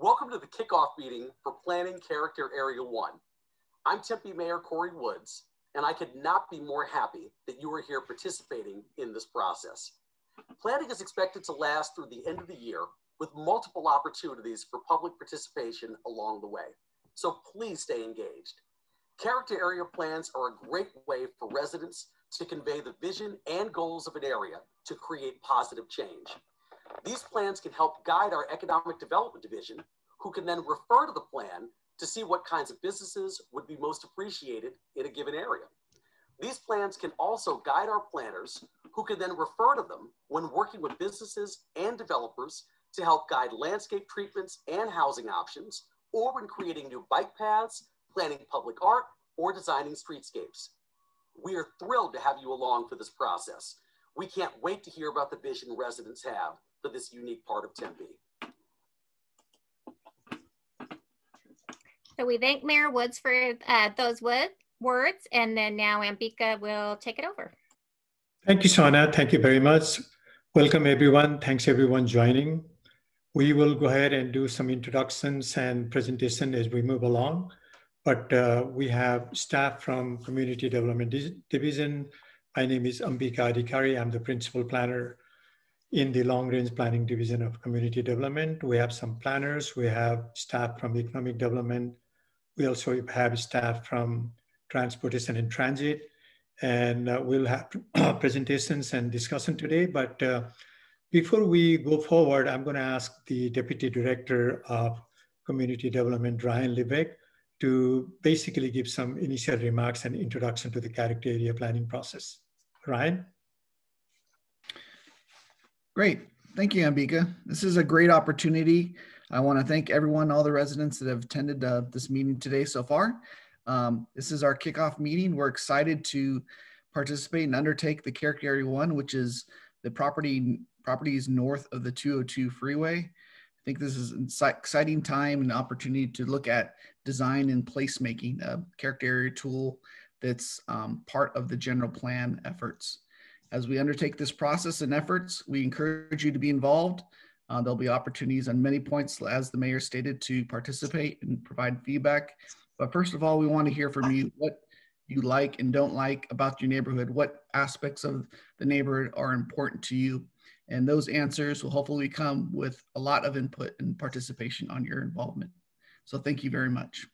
Welcome to the kickoff meeting for Planning Character Area 1. I'm Tempe Mayor Corey Woods, and I could not be more happy that you are here participating in this process. Planning is expected to last through the end of the year with multiple opportunities for public participation along the way. So please stay engaged. Character area plans are a great way for residents to convey the vision and goals of an area to create positive change. These plans can help guide our Economic Development Division, who can then refer to the plan to see what kinds of businesses would be most appreciated in a given area. These plans can also guide our planners, who can then refer to them when working with businesses and developers to help guide landscape treatments and housing options, or when creating new bike paths, planning public art, or designing streetscapes. We are thrilled to have you along for this process. We can't wait to hear about the vision residents have for this unique part of Tempe. So we thank Mayor Woods for uh, those wood, words, and then now Ambika will take it over. Thank you, Shauna. Thank you very much. Welcome, everyone. Thanks, everyone, joining. We will go ahead and do some introductions and presentation as we move along. But uh, we have staff from Community Development Division. My name is Ambika Adhikari. I'm the principal planner in the long range planning division of community development. We have some planners, we have staff from economic development. We also have staff from transportation and transit. And uh, we'll have presentations and discussion today. But uh, before we go forward, I'm gonna ask the Deputy Director of Community Development, Ryan Lebeck, to basically give some initial remarks and introduction to the character area planning process. Ryan? Great. Thank you, Ambika. This is a great opportunity. I want to thank everyone, all the residents that have attended uh, this meeting today so far. Um, this is our kickoff meeting. We're excited to participate and undertake the Character Area 1, which is the property properties north of the 202 freeway. I think this is an exciting time and opportunity to look at design and placemaking, a character area tool that's um, part of the general plan efforts. As we undertake this process and efforts, we encourage you to be involved. Uh, there'll be opportunities on many points, as the mayor stated, to participate and provide feedback. But first of all, we want to hear from you what you like and don't like about your neighborhood, what aspects of the neighborhood are important to you. And those answers will hopefully come with a lot of input and participation on your involvement. So thank you very much.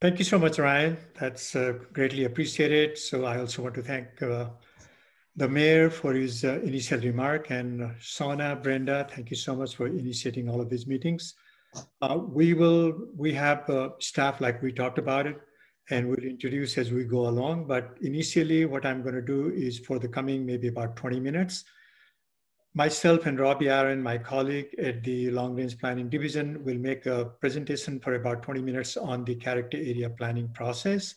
Thank you so much, Ryan. That's uh, greatly appreciated. So I also want to thank uh, the mayor for his uh, initial remark and uh, Shauna, Brenda, thank you so much for initiating all of these meetings. Uh, we will, we have uh, staff like we talked about it and we'll introduce as we go along. But initially what I'm gonna do is for the coming maybe about 20 minutes, myself and Robbie Aaron, my colleague at the Long Range Planning Division will make a presentation for about 20 minutes on the character area planning process.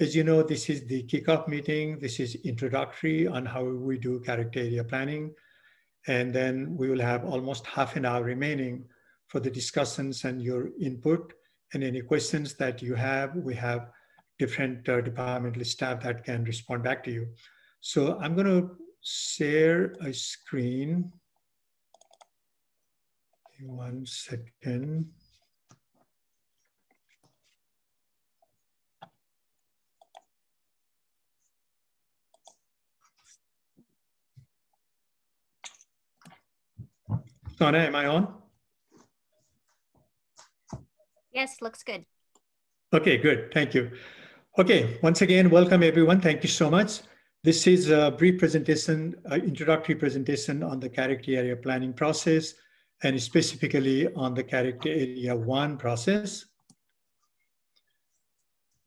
As you know, this is the kickoff meeting. This is introductory on how we do character area planning. And then we will have almost half an hour remaining for the discussions and your input and any questions that you have. We have different uh, departmental staff that can respond back to you. So I'm going to share a screen. One second. Donna, am I on? Yes, looks good. Okay, good. Thank you. Okay, once again, welcome everyone. Thank you so much. This is a brief presentation, uh, introductory presentation on the character area planning process and specifically on the character area one process.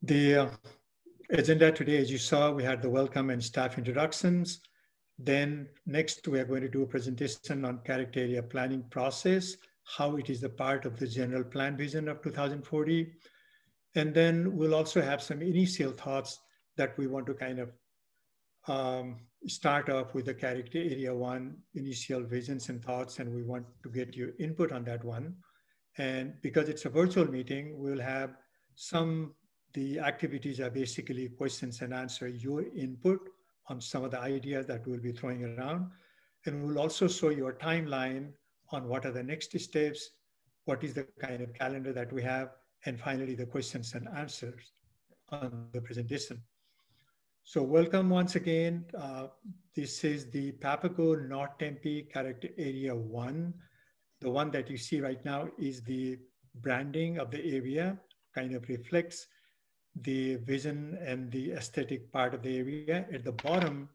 The agenda today, as you saw, we had the welcome and staff introductions. Then next, we are going to do a presentation on character area planning process, how it is a part of the general plan vision of 2040. And then we'll also have some initial thoughts that we want to kind of um, start off with the character area one, initial visions and thoughts, and we want to get your input on that one. And because it's a virtual meeting, we'll have some, the activities are basically questions and answer your input on some of the ideas that we'll be throwing around. And we'll also show you a timeline on what are the next steps, what is the kind of calendar that we have, and finally the questions and answers on the presentation. So welcome once again. Uh, this is the Papago North Tempe Character Area 1. The one that you see right now is the branding of the area, kind of reflects the vision and the aesthetic part of the area. At the bottom,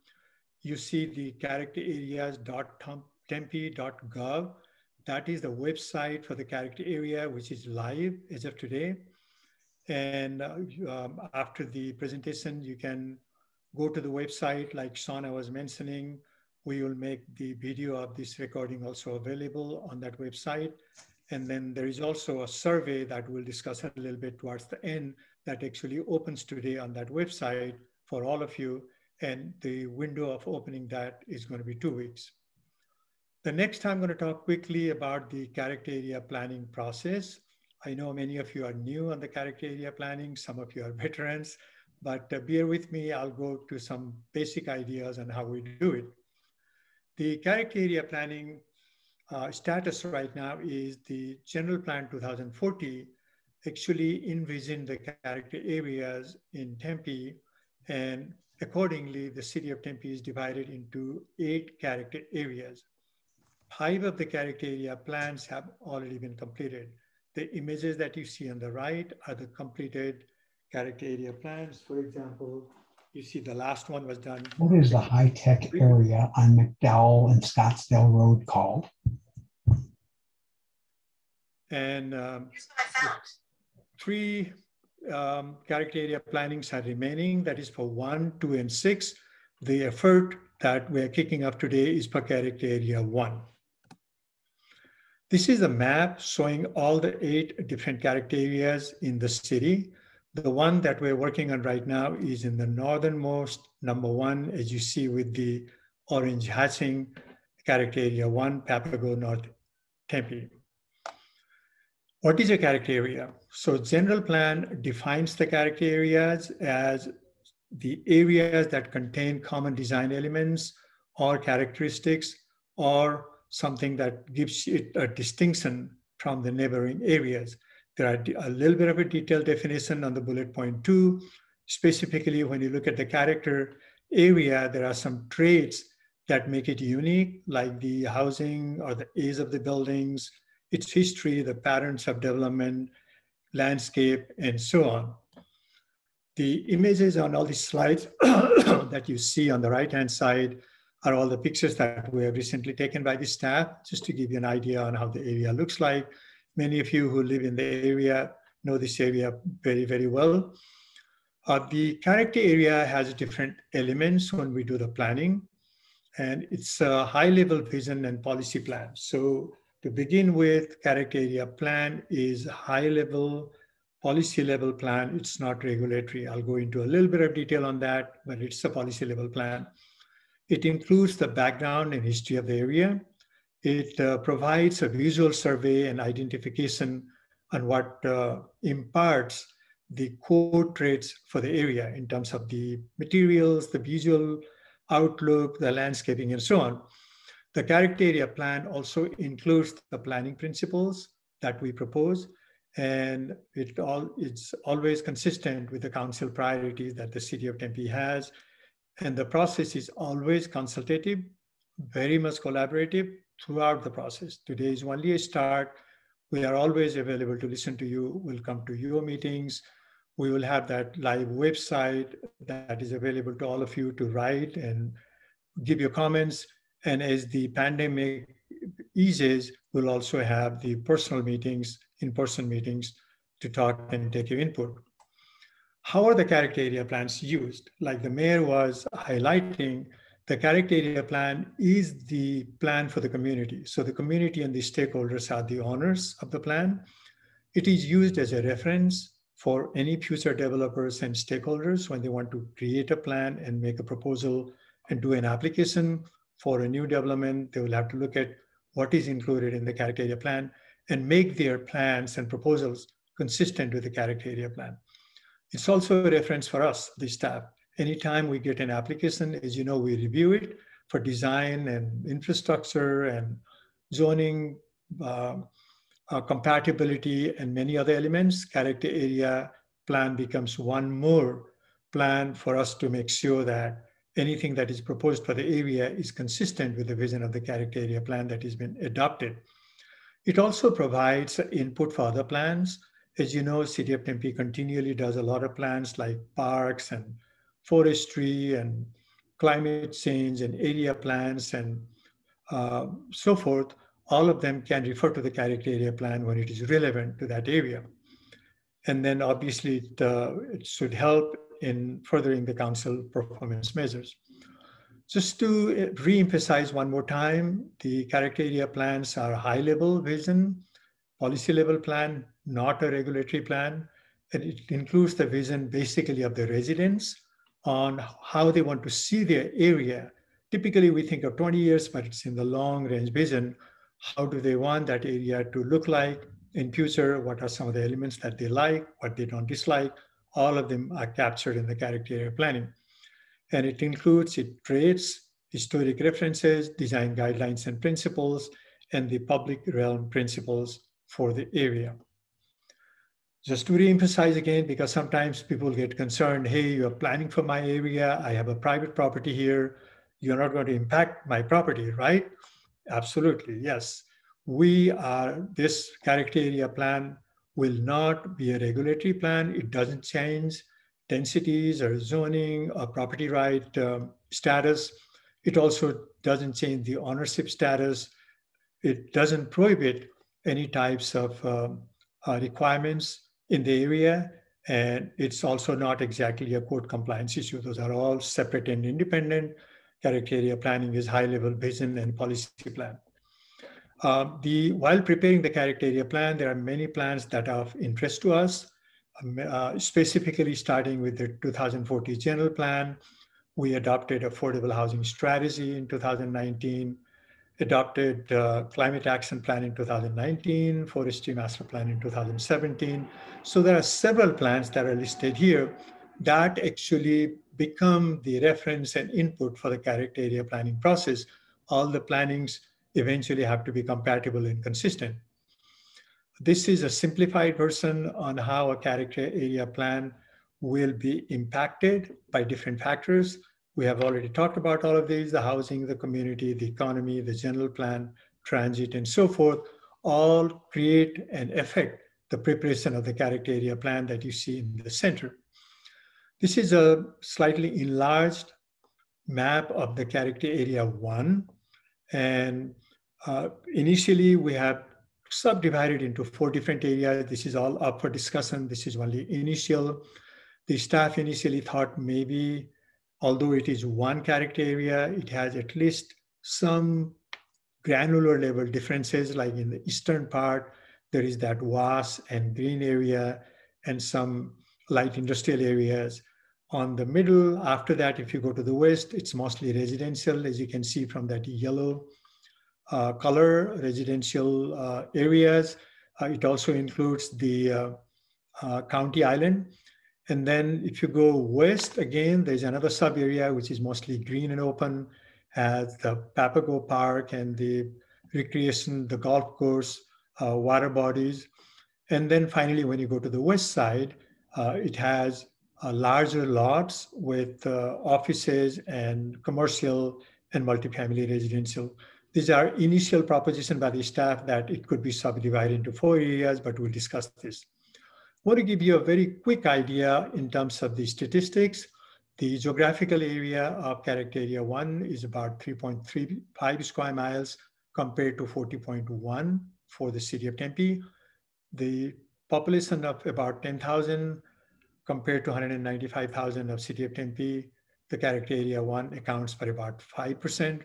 you see the character areas areas.tempe.gov. That is the website for the character area, which is live as of today. And uh, um, after the presentation, you can go to the website like Shauna was mentioning. We will make the video of this recording also available on that website. And then there is also a survey that we'll discuss a little bit towards the end that actually opens today on that website for all of you. And the window of opening that is going to be two weeks. The next I'm going to talk quickly about the character area planning process. I know many of you are new on the character area planning, some of you are veterans, but uh, bear with me, I'll go to some basic ideas on how we do it. The character area planning uh, status right now is the general plan 2040 actually envisioned the character areas in Tempe and accordingly the city of Tempe is divided into eight character areas. Five of the character area plans have already been completed. The images that you see on the right are the completed character area plans. For example, you see the last one was done. What is the high-tech area on McDowell and Scottsdale Road called? And um, three um, character area plannings are remaining. That is for one, two, and six. The effort that we're kicking off today is for character area one. This is a map showing all the eight different character areas in the city. The one that we're working on right now is in the northernmost, number one, as you see with the orange hatching, character area one, Papago North Tempe. What is a character area? So general plan defines the character areas as the areas that contain common design elements or characteristics or something that gives it a distinction from the neighboring areas. There are a little bit of a detailed definition on the bullet point two. Specifically, when you look at the character area, there are some traits that make it unique, like the housing or the age of the buildings, its history, the patterns of development, landscape, and so on. The images on all these slides that you see on the right-hand side are all the pictures that we have recently taken by the staff, just to give you an idea on how the area looks like. Many of you who live in the area know this area very, very well. Uh, the character area has different elements when we do the planning, and it's a high-level vision and policy plan. So to begin with, character area plan is a high-level, policy-level plan. It's not regulatory. I'll go into a little bit of detail on that, but it's a policy-level plan. It includes the background and history of the area. It uh, provides a visual survey and identification on what uh, imparts the core traits for the area in terms of the materials, the visual outlook, the landscaping, and so on. The character area plan also includes the planning principles that we propose, and it all it's always consistent with the council priorities that the city of Tempe has and the process is always consultative, very much collaborative throughout the process. Today is only a start. We are always available to listen to you. We'll come to your meetings. We will have that live website that is available to all of you to write and give your comments. And as the pandemic eases, we'll also have the personal meetings, in-person meetings to talk and take your input how are the character area plans used? Like the mayor was highlighting, the character area plan is the plan for the community. So the community and the stakeholders are the owners of the plan. It is used as a reference for any future developers and stakeholders when they want to create a plan and make a proposal and do an application for a new development. They will have to look at what is included in the character area plan and make their plans and proposals consistent with the character area plan. It's also a reference for us, the staff. Anytime we get an application, as you know, we review it for design and infrastructure and zoning uh, uh, compatibility, and many other elements, character area plan becomes one more plan for us to make sure that anything that is proposed for the area is consistent with the vision of the character area plan that has been adopted. It also provides input for other plans. As you know, City of Tempe continually does a lot of plans like parks and forestry and climate change and area plans and uh, so forth. All of them can refer to the character area plan when it is relevant to that area. And then obviously it, uh, it should help in furthering the council performance measures. Just to uh, re-emphasize one more time, the character area plans are high level vision, policy level plan, not a regulatory plan. And it includes the vision basically of the residents on how they want to see their area. Typically we think of 20 years, but it's in the long range vision. How do they want that area to look like in future? What are some of the elements that they like, what they don't dislike? All of them are captured in the character area planning and it includes it traits, historic references, design guidelines and principles, and the public realm principles for the area. Just to re-emphasize again, because sometimes people get concerned, hey, you're planning for my area, I have a private property here, you're not going to impact my property, right? Absolutely, yes. We are, this character area plan will not be a regulatory plan. It doesn't change densities or zoning or property right um, status. It also doesn't change the ownership status. It doesn't prohibit any types of um, uh, requirements in the area. And it's also not exactly a code compliance issue. Those are all separate and independent. Character area planning is high level vision and policy plan. Uh, the, while preparing the character area plan, there are many plans that are of interest to us. Um, uh, specifically starting with the 2040 general plan. We adopted affordable housing strategy in 2019, adopted uh, climate action plan in 2019, forestry master plan in 2017. So there are several plans that are listed here that actually become the reference and input for the character area planning process. All the plannings eventually have to be compatible and consistent. This is a simplified version on how a character area plan will be impacted by different factors. We have already talked about all of these, the housing, the community, the economy, the general plan, transit, and so forth, all create and affect the preparation of the character area plan that you see in the center. This is a slightly enlarged map of the character area one. And uh, initially we have subdivided into four different areas. This is all up for discussion. This is only initial. The staff initially thought maybe, although it is one character area, it has at least some granular level differences, like in the eastern part, there is that WAS and green area and some light industrial areas. On the middle, after that, if you go to the west, it's mostly residential, as you can see from that yellow uh, color residential uh, areas. Uh, it also includes the county island. And then if you go west again, there's another sub area which is mostly green and open, has the Papago Park and the recreation, the golf course, uh, water bodies. And then finally, when you go to the west side, uh, it has uh, larger lots with offices and commercial and multifamily residential. These are initial proposition by the staff that it could be subdivided into four areas, but we'll discuss this. I want to give you a very quick idea in terms of the statistics. The geographical area of character area one is about 3.35 square miles compared to 40.1 for the city of Tempe. The population of about 10,000 compared to 195,000 of city of Tempe. The character area one accounts for about 5%.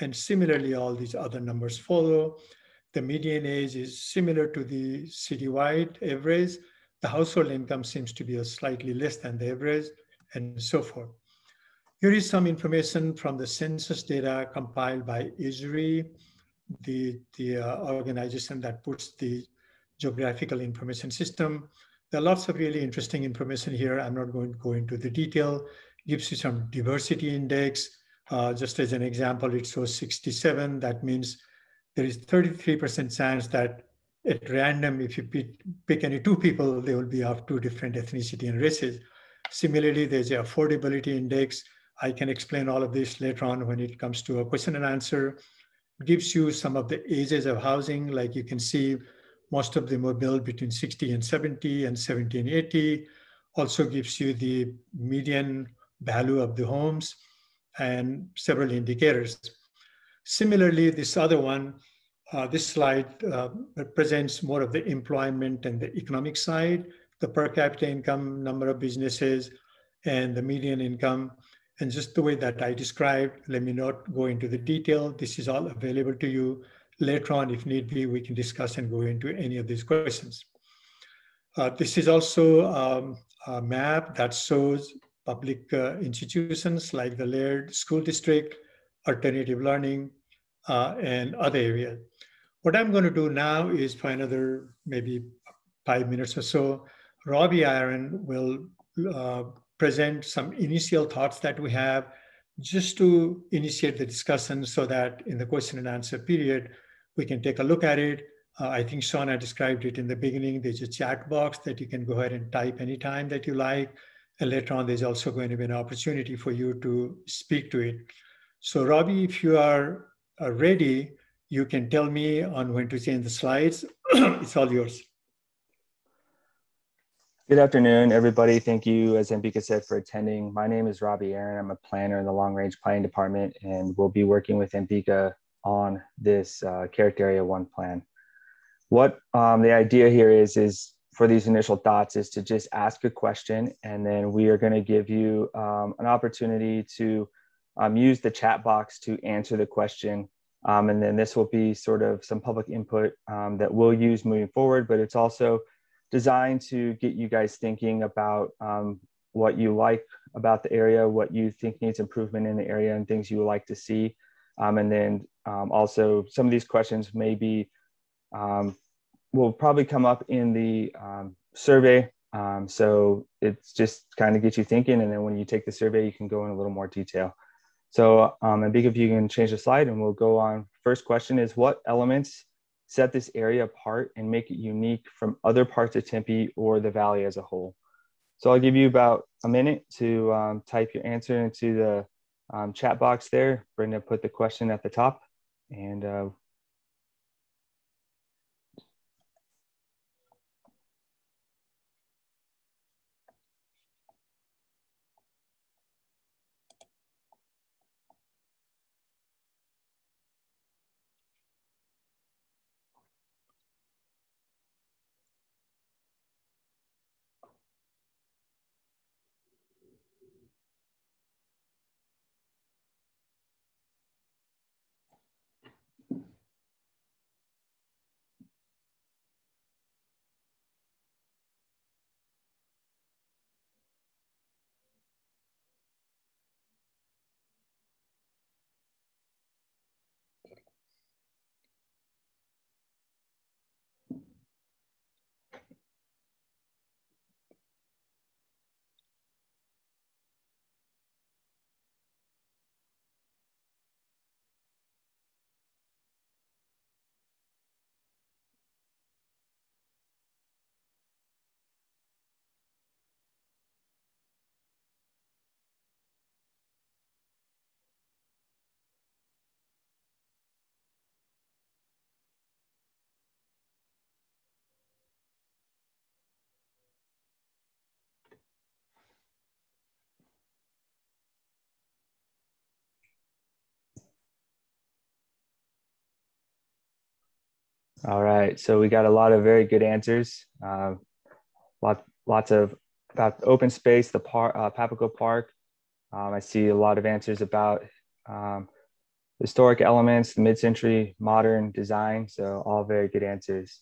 And similarly, all these other numbers follow. The median age is similar to the citywide average. The household income seems to be a slightly less than the average and so forth. Here is some information from the census data compiled by Esri, the, the uh, organization that puts the geographical information system. There are lots of really interesting information here. I'm not going to go into the detail. gives you some diversity index, uh, just as an example, it shows 67. That means there is 33% chance that at random, if you pick any two people, they will be of two different ethnicity and races. Similarly, there's a affordability index. I can explain all of this later on when it comes to a question and answer. It gives you some of the ages of housing, like you can see most of them were built between 60 and 70 and 70 and 80. Also gives you the median value of the homes and several indicators. Similarly, this other one, uh, this slide uh, represents more of the employment and the economic side, the per capita income, number of businesses, and the median income. And just the way that I described, let me not go into the detail. This is all available to you. Later on, if need be, we can discuss and go into any of these questions. Uh, this is also um, a map that shows public uh, institutions like the Laird School District, alternative learning, uh, and other areas. What I'm going to do now is for another maybe five minutes or so, Robbie Aaron will uh, present some initial thoughts that we have just to initiate the discussion so that in the question and answer period, we can take a look at it. Uh, I think Shauna described it in the beginning. There's a chat box that you can go ahead and type anytime that you like. And later on, there's also going to be an opportunity for you to speak to it. So Robbie, if you are, are ready, you can tell me on when to change the slides. it's all yours. Good afternoon, everybody. Thank you, as Ambika said, for attending. My name is Robbie Aaron. I'm a planner in the Long Range Planning Department, and we'll be working with Ambika on this uh, character area one plan. What um, the idea here is, is for these initial thoughts is to just ask a question and then we are going to give you um, an opportunity to um, use the chat box to answer the question um, and then this will be sort of some public input um, that we'll use moving forward but it's also designed to get you guys thinking about um, what you like about the area what you think needs improvement in the area and things you would like to see um, and then also some of these questions may be um, will probably come up in the um, survey. Um, so it's just kind of get you thinking. And then when you take the survey, you can go in a little more detail. So um, Ambika if you can change the slide and we'll go on. First question is what elements set this area apart and make it unique from other parts of Tempe or the Valley as a whole? So I'll give you about a minute to um, type your answer into the um, chat box there. Brenda put the question at the top and uh, All right, so we got a lot of very good answers. Uh, lot, lots of about open space, the par, uh, Papago Park. Um, I see a lot of answers about um, historic elements, the mid-century modern design. So all very good answers.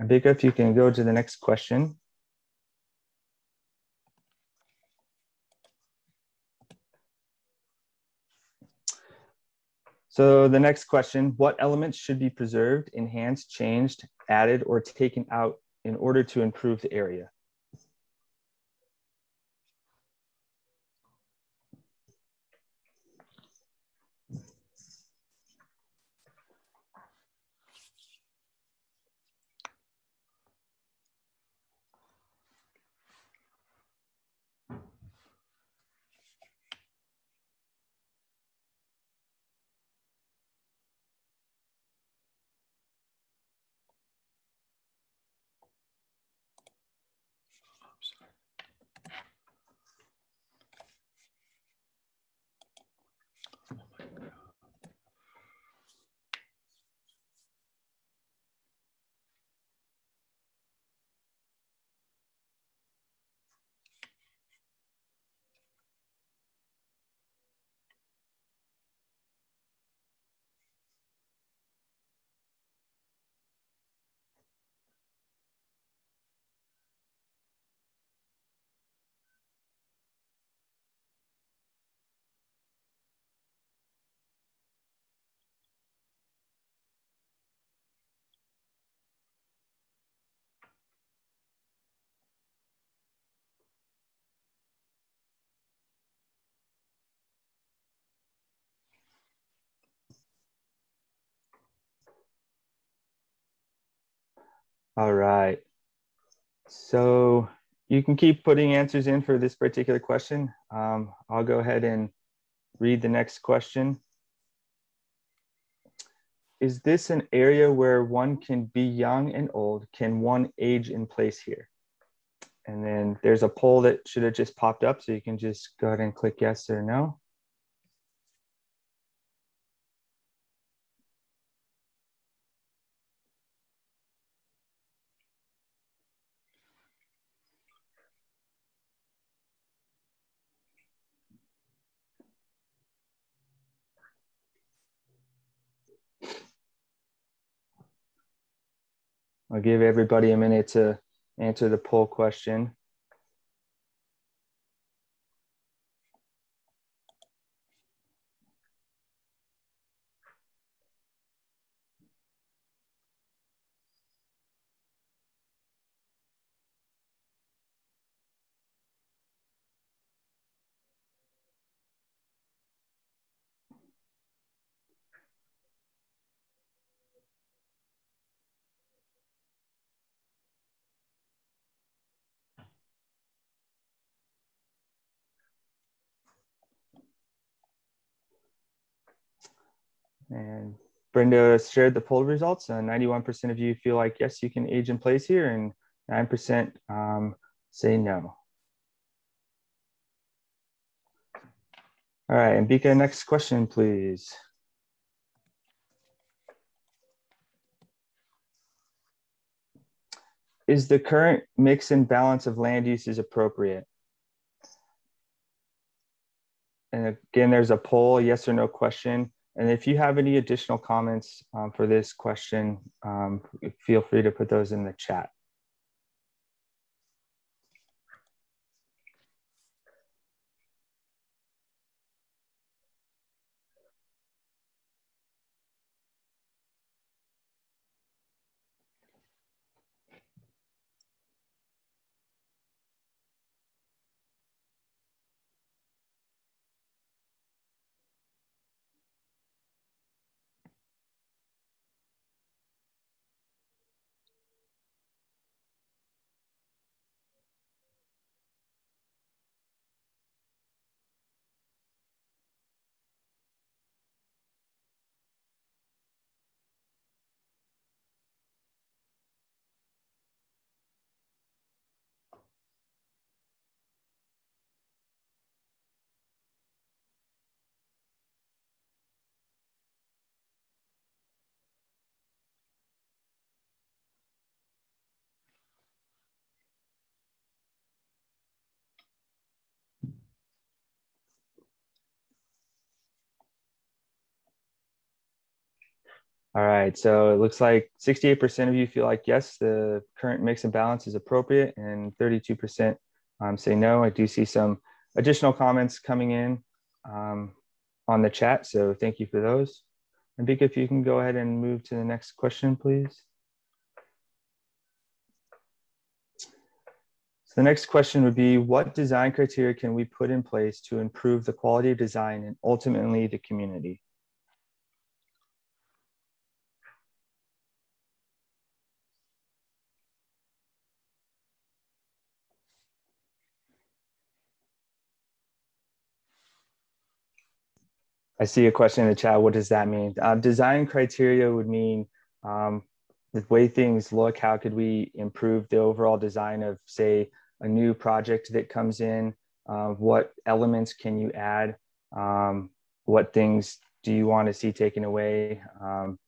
Ambika, if you can go to the next question. So the next question, what elements should be preserved, enhanced, changed, added, or taken out in order to improve the area? I'm sorry. All right. So you can keep putting answers in for this particular question. Um, I'll go ahead and read the next question. Is this an area where one can be young and old? Can one age in place here? And then there's a poll that should have just popped up. So you can just go ahead and click yes or no. I'll give everybody a minute to answer the poll question. And Brenda shared the poll results. Uh, 91% of you feel like, yes, you can age in place here, and 9% um, say no. All right, Ambika, next question, please. Is the current mix and balance of land uses appropriate? And again, there's a poll, yes or no question. And if you have any additional comments um, for this question, um, feel free to put those in the chat. All right, so it looks like 68% of you feel like yes, the current mix and balance is appropriate, and 32% um, say no. I do see some additional comments coming in um, on the chat, so thank you for those. Ambika, if you can go ahead and move to the next question, please. So the next question would be, what design criteria can we put in place to improve the quality of design and ultimately the community? I see a question in the chat. What does that mean? Um, design criteria would mean um, the way things look. How could we improve the overall design of, say, a new project that comes in? Uh, what elements can you add? Um, what things do you want to see taken away? Um,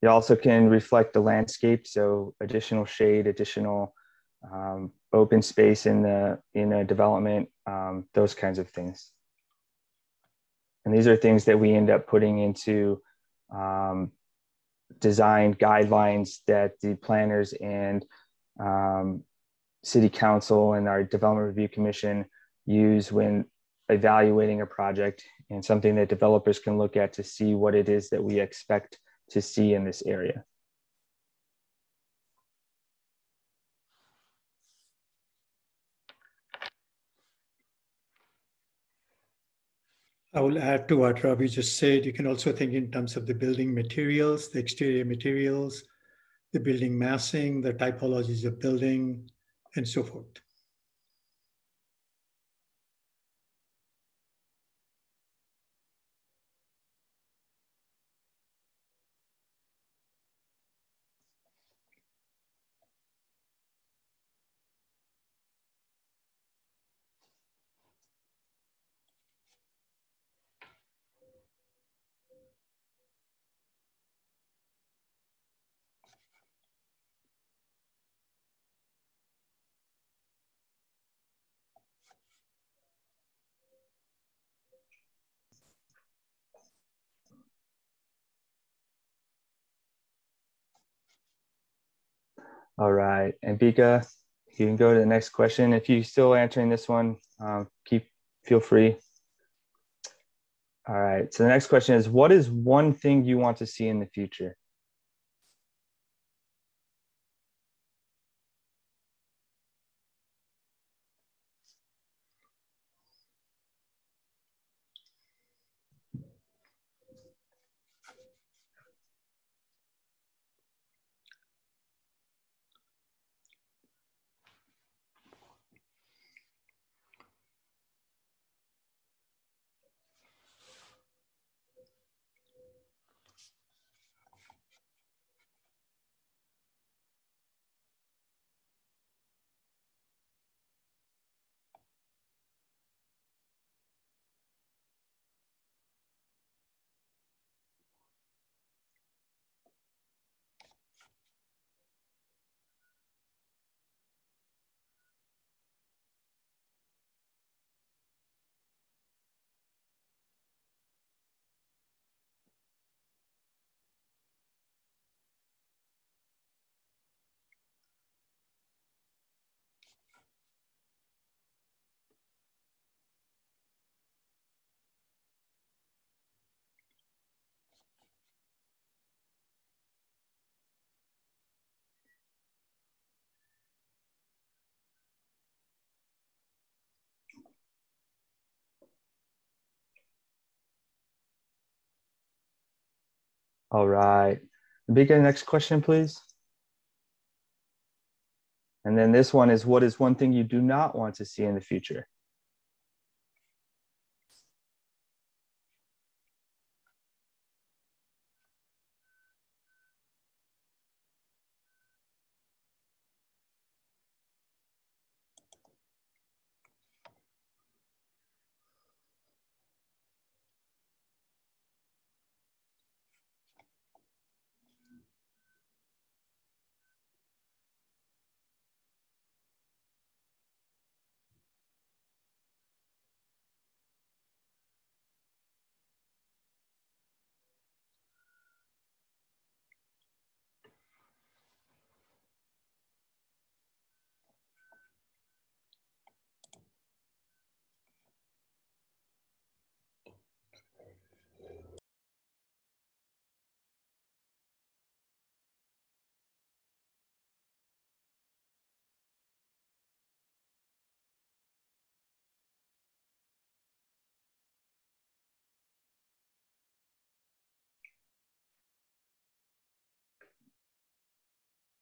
it also can reflect the landscape, so additional shade, additional um, open space in the in a development, um, those kinds of things. And these are things that we end up putting into um, design guidelines that the planners and um, city council and our development review commission use when evaluating a project and something that developers can look at to see what it is that we expect to see in this area. I will add to what Robbie just said. You can also think in terms of the building materials, the exterior materials, the building massing, the typologies of building, and so forth. All right, Ambika, you can go to the next question. If you're still answering this one, um, keep feel free. All right, so the next question is, what is one thing you want to see in the future? All right. Bika, next question, please. And then this one is what is one thing you do not want to see in the future?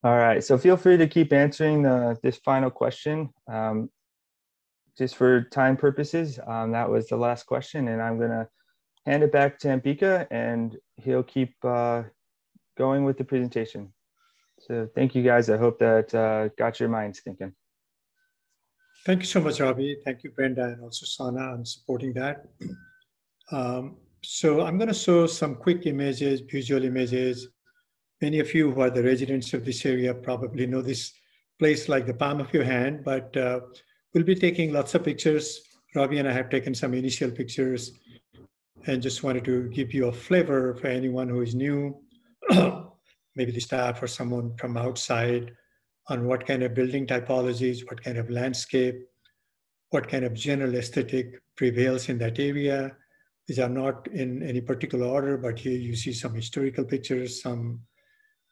All right, so feel free to keep answering the, this final question. Um, just for time purposes, um, that was the last question, and I'm gonna hand it back to Ambika, and he'll keep uh, going with the presentation. So thank you guys. I hope that uh, got your minds thinking. Thank you so much, Robbie. Thank you, Brenda, and also Shauna on supporting that. Um, so I'm going to show some quick images, visual images, Many of you who are the residents of this area probably know this place like the palm of your hand, but uh, we'll be taking lots of pictures. Robbie and I have taken some initial pictures and just wanted to give you a flavor for anyone who is new, maybe the staff or someone from outside on what kind of building typologies, what kind of landscape, what kind of general aesthetic prevails in that area. These are not in any particular order, but here you see some historical pictures, some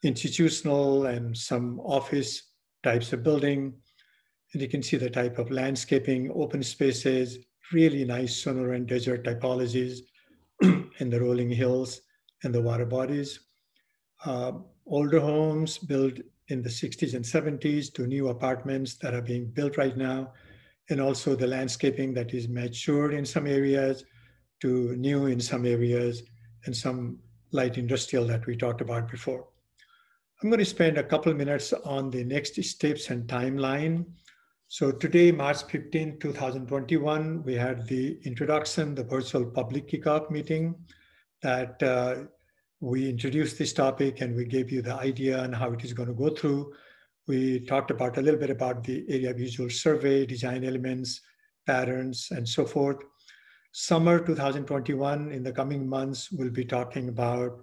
institutional and some office types of building. And you can see the type of landscaping, open spaces, really nice Sonoran desert typologies and the rolling hills and the water bodies. Uh, older homes built in the 60s and 70s to new apartments that are being built right now, and also the landscaping that is matured in some areas to new in some areas, and some light industrial that we talked about before. I'm going to spend a couple of minutes on the next steps and timeline. So today, March 15, 2021, we had the introduction, the virtual public kickoff meeting that uh, we introduced this topic and we gave you the idea and how it is going to go through. We talked about a little bit about the area visual survey, design elements, patterns, and so forth. Summer 2021, in the coming months, we'll be talking about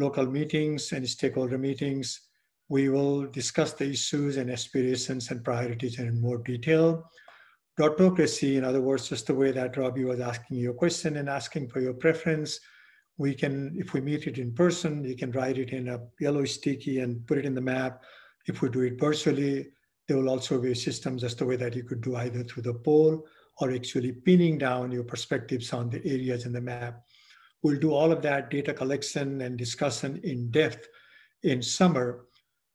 local meetings and stakeholder meetings. We will discuss the issues and aspirations and priorities in more detail. Dotocracy, in other words, just the way that Robbie was asking you a question and asking for your preference, we can, if we meet it in person, you can write it in a yellow sticky and put it in the map. If we do it virtually, there will also be systems just the way that you could do either through the poll or actually pinning down your perspectives on the areas in the map. We'll do all of that data collection and discussion in depth in summer.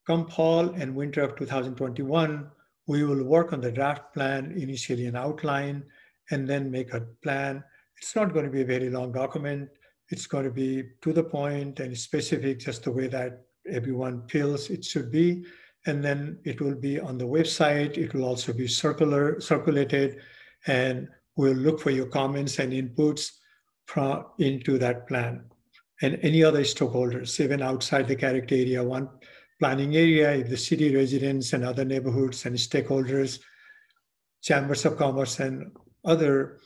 Come fall and winter of 2021, we will work on the draft plan, initially an outline, and then make a plan. It's not going to be a very long document. It's going to be to the point and specific, just the way that everyone feels it should be. And then it will be on the website. It will also be circular, circulated, and we'll look for your comments and inputs into that plan. And any other stakeholders, even outside the character area one planning area, if the city residents and other neighborhoods and stakeholders, chambers of commerce and other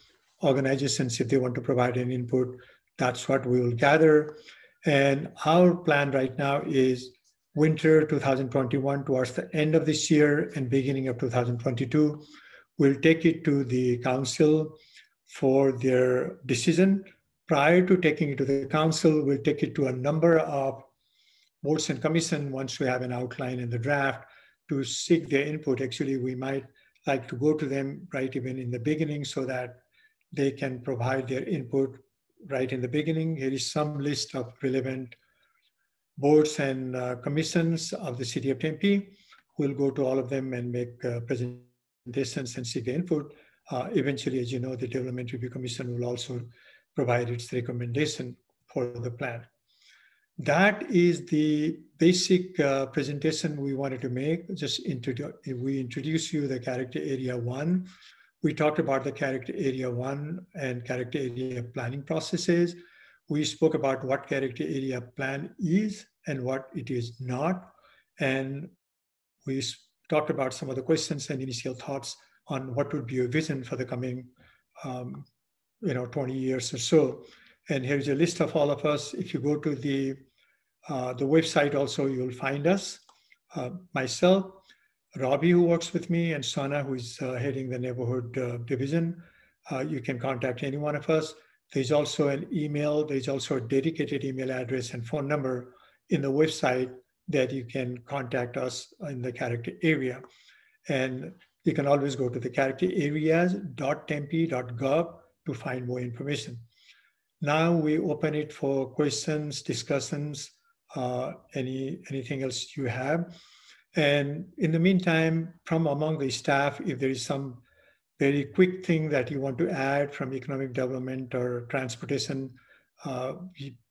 organizations, if they want to provide an input, that's what we will gather. And our plan right now is winter 2021 towards the end of this year and beginning of 2022. We'll take it to the council for their decision. Prior to taking it to the council, we'll take it to a number of boards and commission once we have an outline in the draft to seek their input. Actually, we might like to go to them right even in the beginning so that they can provide their input right in the beginning. Here is some list of relevant boards and uh, commissions of the city of Tempe. We'll go to all of them and make uh, presentations and seek input. Uh, eventually, as you know, the Development Review Commission will also provide its recommendation for the plan. That is the basic uh, presentation we wanted to make. Just we introduce you the character area one we talked about the character area one and character area planning processes. We spoke about what character area plan is and what it is not. And we talked about some of the questions and initial thoughts on what would be your vision for the coming, um, you know, 20 years or so. And here's a list of all of us. If you go to the uh, the website also, you'll find us. Uh, myself, Robbie, who works with me, and Shauna, who is uh, heading the neighborhood uh, division. Uh, you can contact any one of us. There's also an email, there's also a dedicated email address and phone number in the website that you can contact us in the character area. And you can always go to the character areas.tempe.gov to find more information. Now we open it for questions, discussions, uh, any anything else you have. And in the meantime, from among the staff, if there is some very quick thing that you want to add from economic development or transportation, uh,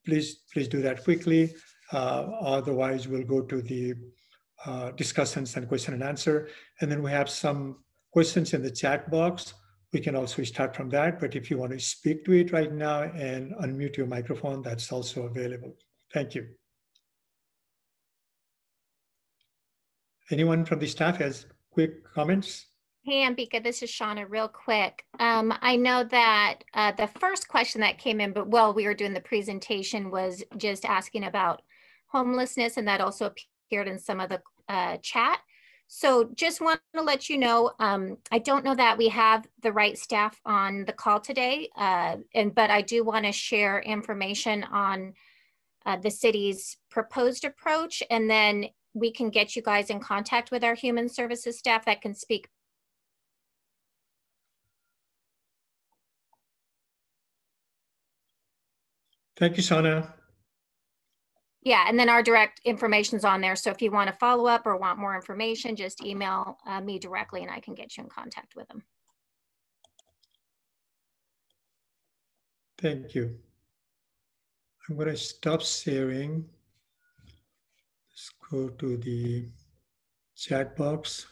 please please do that quickly. Uh, otherwise, we'll go to the uh, discussions and question and answer. And then we have some questions in the chat box. We can also start from that. But if you want to speak to it right now and unmute your microphone, that's also available. Thank you. Anyone from the staff has quick comments? Hey, Ambika, this is Shauna, real quick. Um, I know that uh, the first question that came in, but while we were doing the presentation was just asking about homelessness, and that also appeared in some of the uh, chat. So just want to let you know, um, I don't know that we have the right staff on the call today, uh, and but I do want to share information on uh, the city's proposed approach, and then we can get you guys in contact with our human services staff that can speak. Thank you, Shauna. Yeah, and then our direct information's on there. So if you want to follow up or want more information, just email uh, me directly and I can get you in contact with them. Thank you. I'm going to stop sharing. Let's go to the chat box.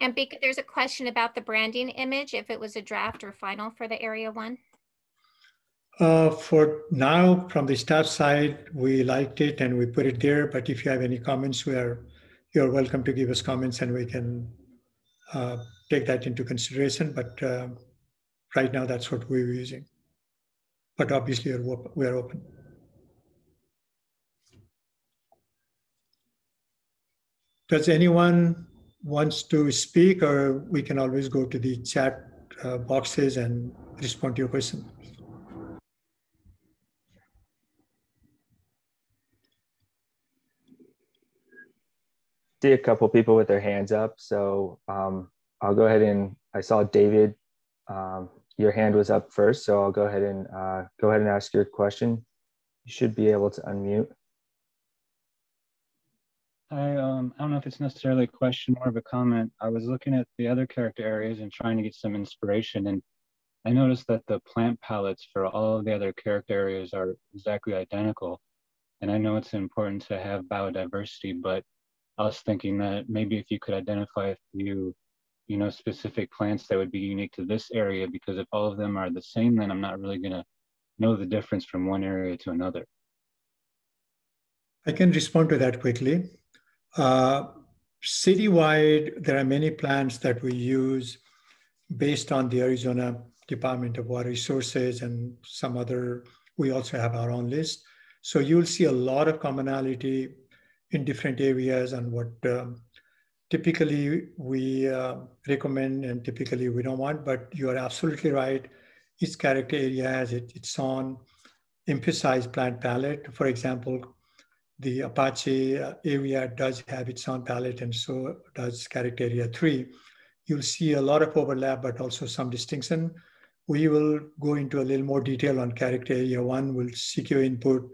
And because there's a question about the branding image, if it was a draft or final for the area one. Uh, for now, from the staff side, we liked it and we put it there. But if you have any comments, we are you're welcome to give us comments and we can uh, take that into consideration. But uh, right now, that's what we're using. But obviously, we are open. Does anyone wants to speak, or we can always go to the chat uh, boxes and respond to your question. See a couple people with their hands up, so um, I'll go ahead and I saw David. Um, your hand was up first, so I'll go ahead and uh, go ahead and ask your question. You should be able to unmute. I um I don't know if it's necessarily a question, more of a comment. I was looking at the other character areas and trying to get some inspiration, and I noticed that the plant palettes for all of the other character areas are exactly identical. And I know it's important to have biodiversity, but I was thinking that maybe if you could identify a few, you know, specific plants that would be unique to this area, because if all of them are the same, then I'm not really gonna know the difference from one area to another. I can respond to that quickly. Uh, citywide, there are many plans that we use based on the Arizona Department of Water Resources and some other, we also have our own list. So you'll see a lot of commonality in different areas and what um, typically we uh, recommend and typically we don't want, but you are absolutely right. Each character area has it, its own emphasized plant palette. For example, the Apache area does have its own palette and so does character area three. You'll see a lot of overlap, but also some distinction. We will go into a little more detail on character area one. We'll seek your input.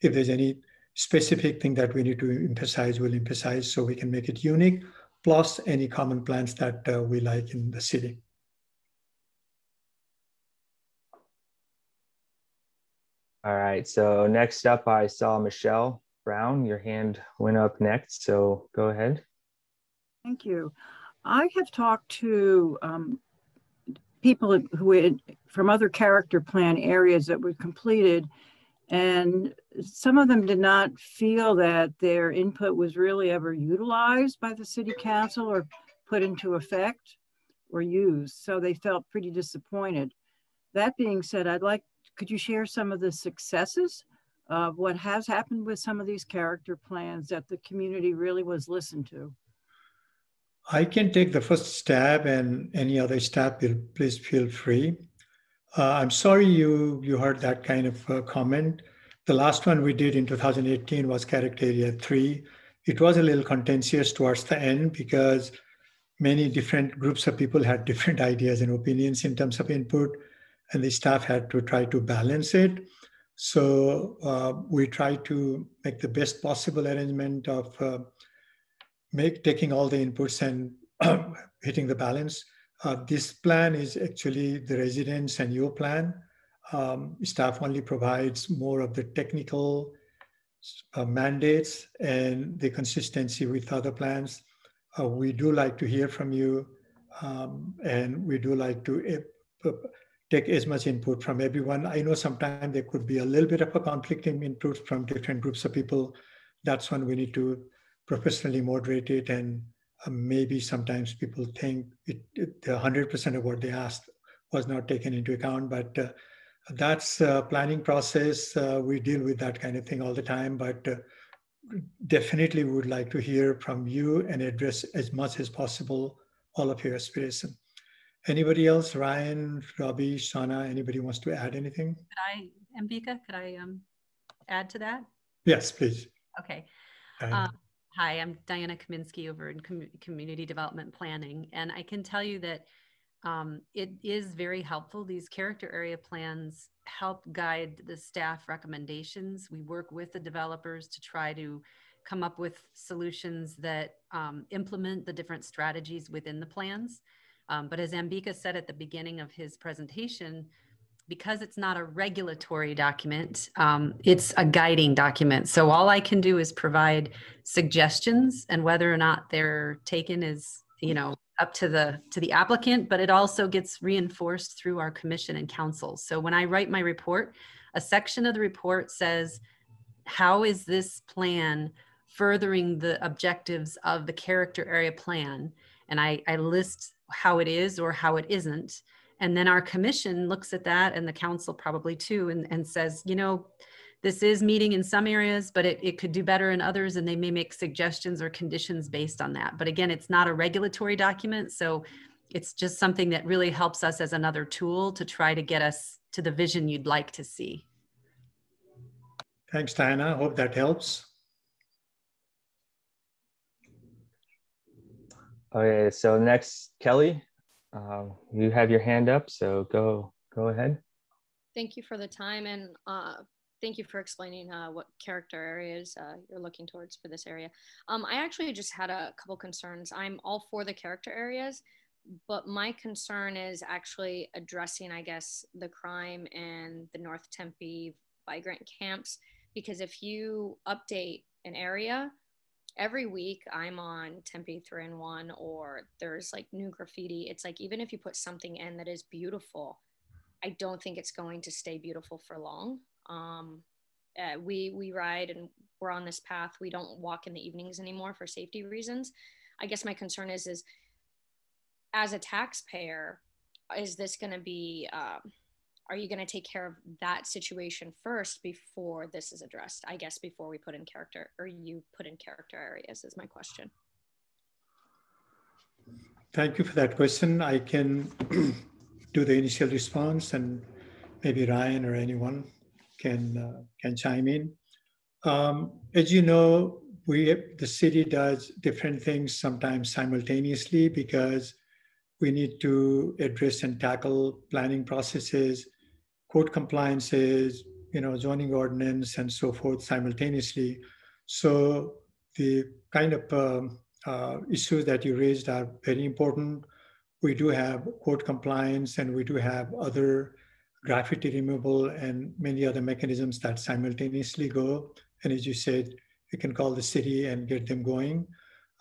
If there's any specific thing that we need to emphasize, we'll emphasize so we can make it unique, plus any common plants that uh, we like in the city. All right, so next up I saw Michelle. Brown, your hand went up next, so go ahead. Thank you. I have talked to um, people who had, from other character plan areas that were completed, and some of them did not feel that their input was really ever utilized by the city council or put into effect or used. So they felt pretty disappointed. That being said, I'd like, could you share some of the successes of what has happened with some of these character plans that the community really was listened to? I can take the first stab, and any other stab, please feel free. Uh, I'm sorry you you heard that kind of uh, comment. The last one we did in 2018 was character area three. It was a little contentious towards the end because many different groups of people had different ideas and opinions in terms of input, and the staff had to try to balance it. So uh, we try to make the best possible arrangement of uh, make taking all the inputs and hitting the balance. Uh, this plan is actually the residents and your plan. Um, staff only provides more of the technical uh, mandates and the consistency with other plans. Uh, we do like to hear from you um, and we do like to eh, take as much input from everyone. I know sometimes there could be a little bit of a conflicting input from different groups of people. That's when we need to professionally moderate it. And uh, maybe sometimes people think it, it, 100% of what they asked was not taken into account. But uh, that's a planning process. Uh, we deal with that kind of thing all the time. But uh, definitely would like to hear from you and address as much as possible all of your aspiration. Anybody else? Ryan, Robbie, Shauna, anybody wants to add anything? Could I, Ambika, could I um, add to that? Yes, please. Okay. Um, hi, I'm Diana Kaminsky over in Com community development planning. And I can tell you that um, it is very helpful. These character area plans help guide the staff recommendations. We work with the developers to try to come up with solutions that um, implement the different strategies within the plans. Um, but as Ambika said at the beginning of his presentation, because it's not a regulatory document, um, it's a guiding document. So all I can do is provide suggestions and whether or not they're taken is, you know, up to the to the applicant, but it also gets reinforced through our commission and council. So when I write my report, a section of the report says, how is this plan furthering the objectives of the character area plan? And I, I list how it is or how it isn't. And then our commission looks at that and the council probably too and, and says you know this is meeting in some areas but it, it could do better in others and they may make suggestions or conditions based on that. But again it's not a regulatory document so it's just something that really helps us as another tool to try to get us to the vision you'd like to see. Thanks diana. Hope that helps okay so next kelly uh, you have your hand up, so go go ahead. Thank you for the time and uh, thank you for explaining uh, what character areas uh, you're looking towards for this area. Um, I actually just had a couple concerns. I'm all for the character areas, but my concern is actually addressing, I guess, the crime and the North Tempe migrant camps. Because if you update an area, every week I'm on Tempe 3 and 1 or there's like new graffiti. It's like even if you put something in that is beautiful, I don't think it's going to stay beautiful for long. Um, uh, we we ride and we're on this path. We don't walk in the evenings anymore for safety reasons. I guess my concern is is as a taxpayer, is this going to be um, are you going to take care of that situation first before this is addressed i guess before we put in character or you put in character areas is my question. Thank you for that question. I can do the initial response and maybe ryan or anyone can uh, can chime in. Um, as you know we the city does different things sometimes simultaneously because we need to address and tackle planning processes code compliances, you know, zoning ordinance and so forth simultaneously. So the kind of um, uh, issues that you raised are very important. We do have code compliance and we do have other graffiti removal and many other mechanisms that simultaneously go. And as you said, you can call the city and get them going.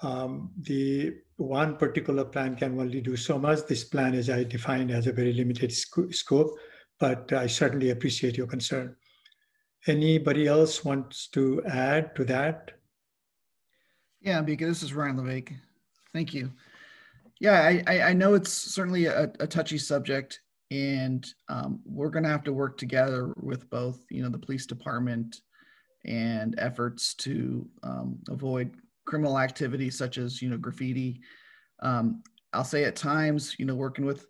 Um, the one particular plan can only do so much. This plan, as I defined, has a very limited sc scope but I certainly appreciate your concern. Anybody else wants to add to that? Yeah, because this is Ryan Levesque. Thank you. Yeah, I, I know it's certainly a, a touchy subject, and um, we're going to have to work together with both, you know, the police department and efforts to um, avoid criminal activity such as, you know, graffiti. Um, I'll say at times, you know, working with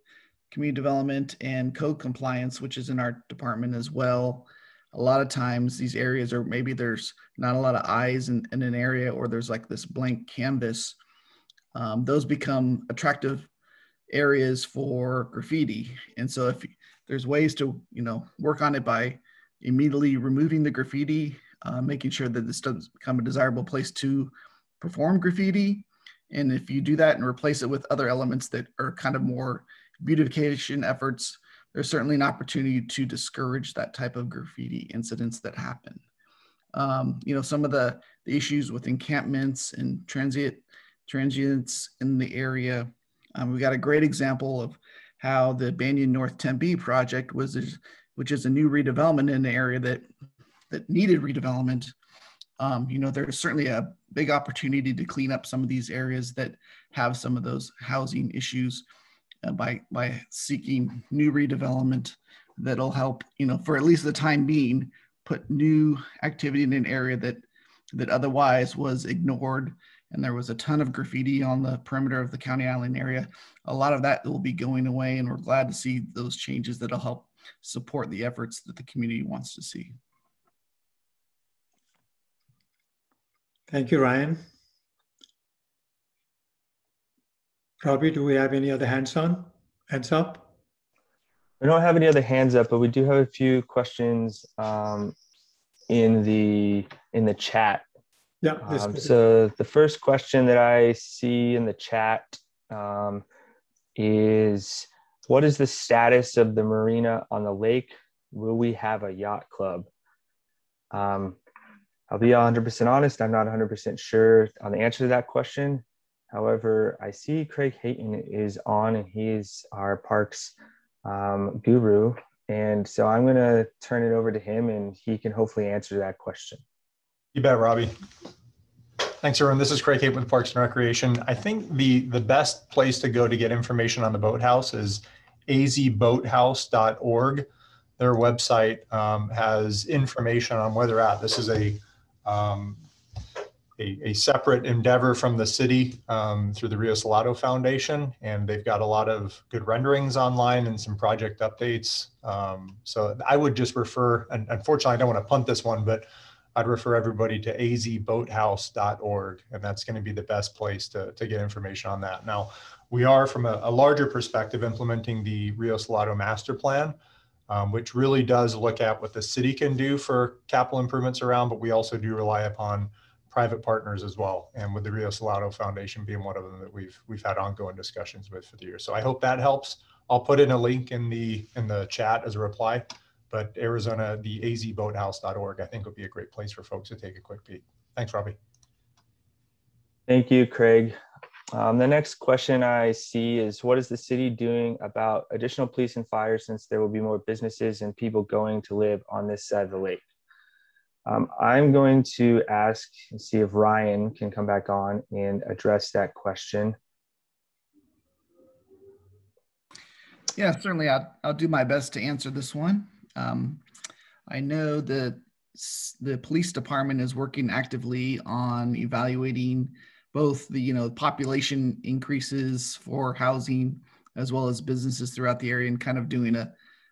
community development and code compliance, which is in our department as well. A lot of times these areas are maybe there's not a lot of eyes in, in an area or there's like this blank canvas. Um, those become attractive areas for graffiti. And so if there's ways to, you know, work on it by immediately removing the graffiti, uh, making sure that this doesn't become a desirable place to perform graffiti. And if you do that and replace it with other elements that are kind of more beautification efforts, there's certainly an opportunity to discourage that type of graffiti incidents that happen. Um, you know, some of the, the issues with encampments and transient transients in the area. Um, we got a great example of how the Banyan North Tempe project was, which is a new redevelopment in the area that that needed redevelopment. Um, you know, there's certainly a big opportunity to clean up some of these areas that have some of those housing issues uh, by by seeking new redevelopment that'll help you know for at least the time being put new activity in an area that that otherwise was ignored. And there was a ton of graffiti on the perimeter of the county island area. A lot of that will be going away and we're glad to see those changes that'll help support the efforts that the community wants to see. Thank you ryan Robbie, do we have any other hands on? Hands up. We don't have any other hands up, but we do have a few questions um, in the in the chat. Yeah. Um, so the first question that I see in the chat um, is, what is the status of the marina on the lake? Will we have a yacht club? Um, I'll be 100% honest. I'm not 100% sure on the answer to that question. However, I see Craig Hayton is on and he's our parks um, guru. And so I'm going to turn it over to him and he can hopefully answer that question. You bet, Robbie. Thanks, everyone. This is Craig Hayton with Parks and Recreation. I think the, the best place to go to get information on the boathouse is azboathouse.org. Their website um, has information on where they're at. This is a um, a, a, separate endeavor from the city um, through the Rio Salado Foundation, and they've got a lot of good renderings online and some project updates. Um, so I would just refer, and unfortunately, I don't want to punt this one, but I'd refer everybody to azboathouse.org, and that's going to be the best place to, to get information on that. Now, we are, from a, a larger perspective, implementing the Rio Salado Master Plan. Um, which really does look at what the city can do for capital improvements around, but we also do rely upon private partners as well. And with the Rio Salado Foundation being one of them that we've we've had ongoing discussions with for the year. So I hope that helps. I'll put in a link in the in the chat as a reply. But Arizona, the azboathouse.org, I think would be a great place for folks to take a quick peek. Thanks, Robbie. Thank you, Craig. Um, the next question I see is what is the city doing about additional police and fire since there will be more businesses and people going to live on this side of the lake? Um, I'm going to ask and see if Ryan can come back on and address that question. Yeah, certainly. I'll, I'll do my best to answer this one. Um, I know that the police department is working actively on evaluating both the you know population increases for housing as well as businesses throughout the area and kind of doing a,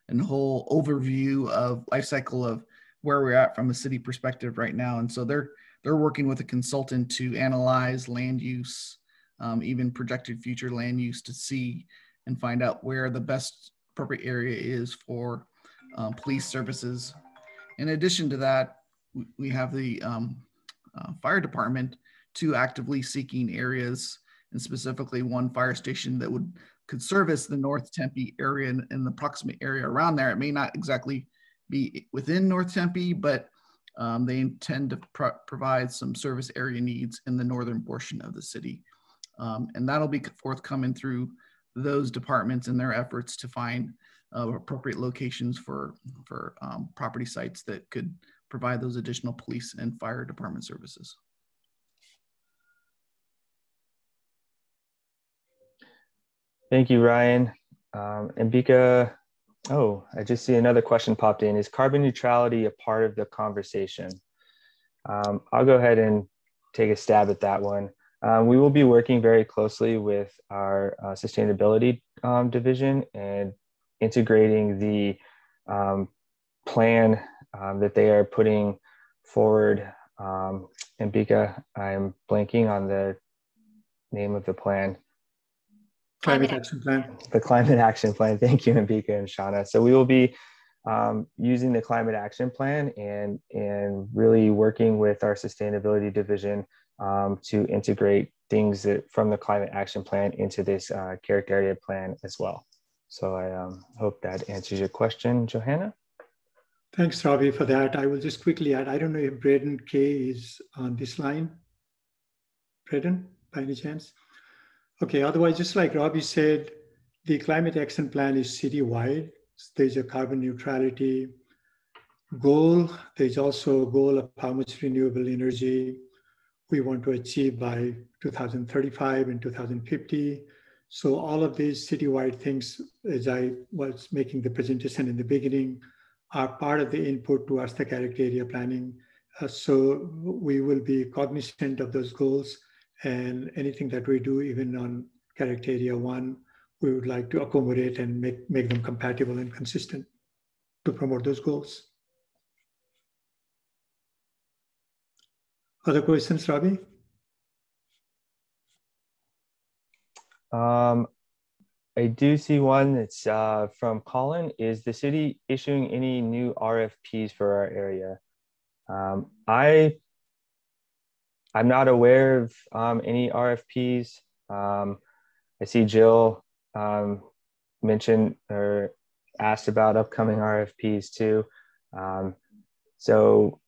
a whole overview of life cycle of where we're at from a city perspective right now. And so they're they're working with a consultant to analyze land use, um, even projected future land use to see and find out where the best appropriate area is for um, police services. In addition to that, we have the um, uh, fire department to actively seeking areas and specifically one fire station that would could service the North Tempe area and, and the proximate area around there. It may not exactly be within North Tempe, but um, they intend to pro provide some service area needs in the northern portion of the city. Um, and that'll be forthcoming through those departments and their efforts to find uh, appropriate locations for, for um, property sites that could provide those additional police and fire department services. Thank you, Ryan. Um, Ambika Oh, I just see another question popped in. Is carbon neutrality a part of the conversation? Um, I'll go ahead and take a stab at that one. Um, we will be working very closely with our uh, sustainability um, division and integrating the um, plan um, that they are putting forward. Um, Ambika, I'm blanking on the name of the plan. Climate Action Plan. The Climate Action Plan. Thank you, Ambika and Shauna. So we will be um, using the Climate Action Plan and, and really working with our sustainability division um, to integrate things that from the Climate Action Plan into this uh, character area plan as well. So I um, hope that answers your question, Johanna. Thanks, Robbie, for that. I will just quickly add, I don't know if Braden Kay is on this line. Braden, by any chance? Okay, otherwise, just like Robbie said, the climate action plan is citywide. There's a carbon neutrality goal. There's also a goal of how much renewable energy we want to achieve by 2035 and 2050. So all of these citywide things, as I was making the presentation in the beginning, are part of the input towards the character area planning. Uh, so we will be cognizant of those goals and anything that we do, even on character area one, we would like to accommodate and make, make them compatible and consistent to promote those goals. Other questions, Robbie? Um, I do see one that's uh, from Colin. Is the city issuing any new RFPs for our area? Um, I I'm not aware of um, any RFPs. Um, I see Jill um, mentioned or asked about upcoming RFPs too. Um, so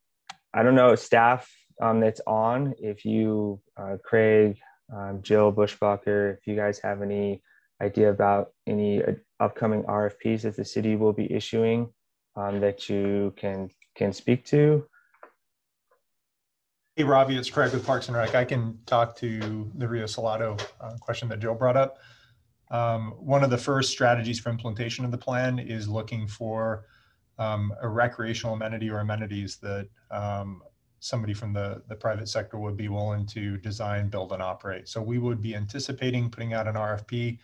I don't know staff um, that's on. If you, uh, Craig, um, Jill Bushbacher, if you guys have any idea about any uh, upcoming RFPs that the city will be issuing that you can can speak to. Hey, Robbie, it's Craig with Parks and Rec. I can talk to the Rio Salado uh, question that Jill brought up. Um, one of the first strategies for implementation of the plan is looking for um, a recreational amenity or amenities that um, somebody from the, the private sector would be willing to design, build, and operate. So we would be anticipating putting out an RFP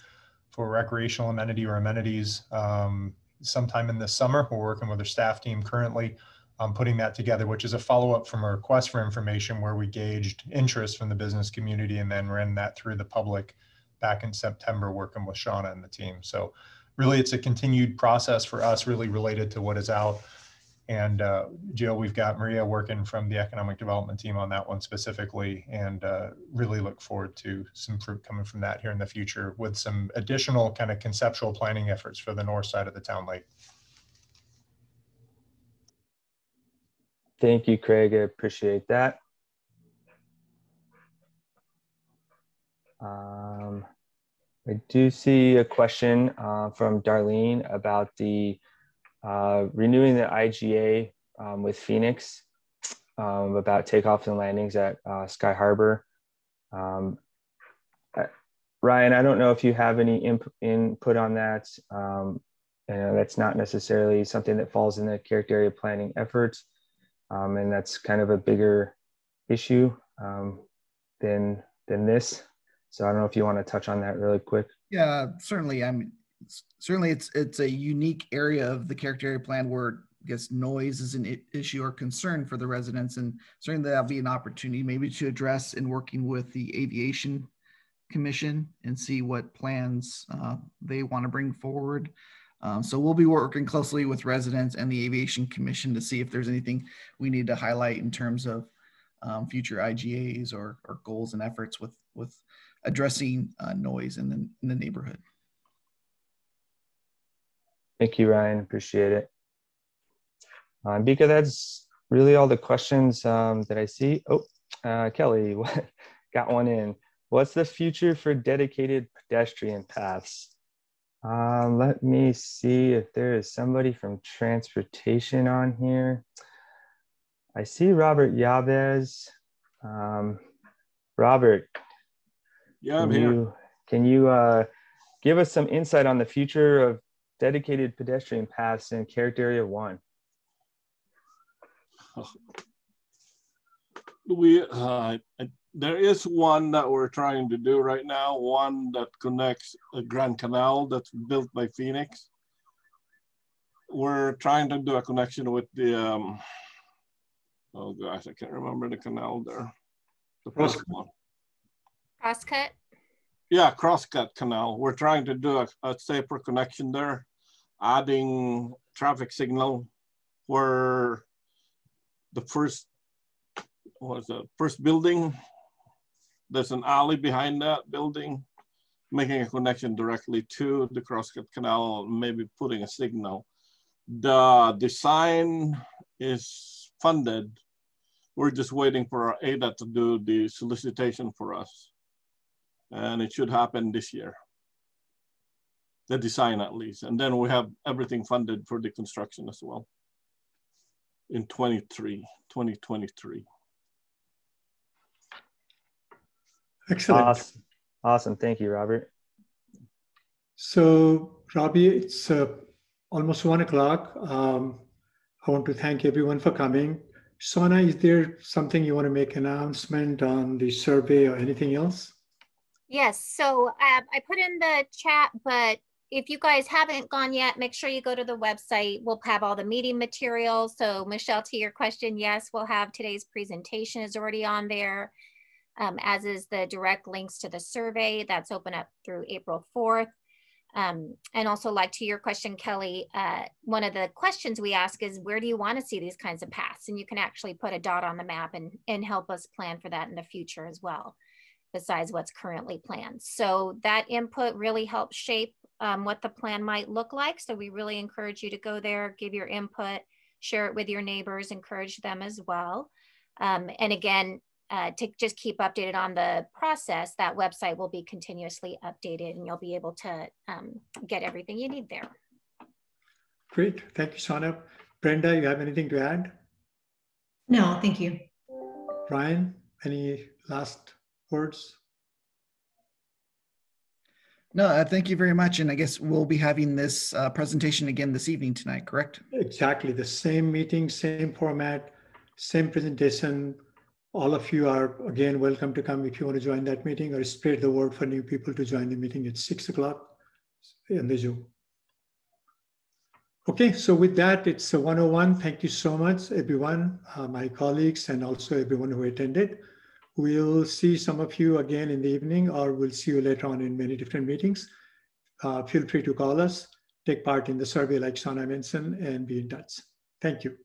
for recreational amenity or amenities um, sometime in the summer. We're working with our staff team currently on putting that together, which is a follow-up from a request for information where we gauged interest from the business community and then ran that through the public back in September working with Shauna and the team. So really it's a continued process for us really related to what is out. And uh, Jill, we've got Maria working from the economic development team on that one specifically, and uh, really look forward to some fruit coming from that here in the future with some additional kind of conceptual planning efforts for the north side of the town lake. Thank you, Craig. I appreciate that. Um, I do see a question uh, from Darlene about the uh, renewing the IGA um, with Phoenix um, about takeoffs and landings at uh, Sky Harbor. Um, Ryan, I don't know if you have any input on that. Um, that's not necessarily something that falls in the character area planning efforts. Um, and that's kind of a bigger issue um, than, than this. So I don't know if you want to touch on that really quick. Yeah, certainly. I'm certainly it's it's a unique area of the character area plan where I guess noise is an issue or concern for the residents, and certainly that'll be an opportunity maybe to address in working with the aviation commission and see what plans uh, they want to bring forward. Um, so we'll be working closely with residents and the aviation commission to see if there's anything we need to highlight in terms of um, future IGAs or, or goals and efforts with with addressing uh, noise in the, in the neighborhood. Thank you, Ryan. Appreciate it. Um, Bika, that's really all the questions um, that I see. Oh, uh, Kelly, got one in. What's the future for dedicated pedestrian paths? Um, let me see if there is somebody from transportation on here. I see Robert Yabes. Um, Robert, yeah, I'm can here. You, can you uh, give us some insight on the future of dedicated pedestrian paths in character area one? We uh, there is one that we're trying to do right now. One that connects a Grand Canal that's built by Phoenix. We're trying to do a connection with the um, oh gosh, I can't remember the canal there. The first one. Crosscut? Yeah, Crosscut Canal. We're trying to do a, a safer connection there, adding traffic signal where the first was the first building. There's an alley behind that building, making a connection directly to the Crosscut Canal, maybe putting a signal. The design is funded. We're just waiting for our ADA to do the solicitation for us and it should happen this year. The design at least. And then we have everything funded for the construction as well in 23, 2023. Excellent. Awesome. awesome. Thank you, Robert. So, Robbie, it's uh, almost one o'clock. Um, I want to thank everyone for coming. Shauna, is there something you want to make announcement on the survey or anything else? Yes, so uh, I put in the chat, but if you guys haven't gone yet, make sure you go to the website. We'll have all the meeting materials. So Michelle, to your question, yes, we'll have today's presentation is already on there, um, as is the direct links to the survey that's open up through April 4th. Um, and also like to your question, Kelly, uh, one of the questions we ask is where do you want to see these kinds of paths? And you can actually put a dot on the map and, and help us plan for that in the future as well, besides what's currently planned. So that input really helps shape um, what the plan might look like. So we really encourage you to go there, give your input, share it with your neighbors, encourage them as well. Um, and again, uh, to just keep updated on the process, that website will be continuously updated and you'll be able to um, get everything you need there. Great. Thank you, Shauna. Brenda, you have anything to add? No, thank you. Ryan, any last words? No, uh, thank you very much. And I guess we'll be having this uh, presentation again this evening tonight, correct? Exactly. The same meeting, same format, same presentation. All of you are again welcome to come if you want to join that meeting or spread the word for new people to join the meeting at six o'clock in the Zoom. Okay, so with that, it's a 101. Thank you so much, everyone, uh, my colleagues, and also everyone who attended. We'll see some of you again in the evening, or we'll see you later on in many different meetings. Uh, feel free to call us, take part in the survey like Shauna mentioned, and be in touch. Thank you.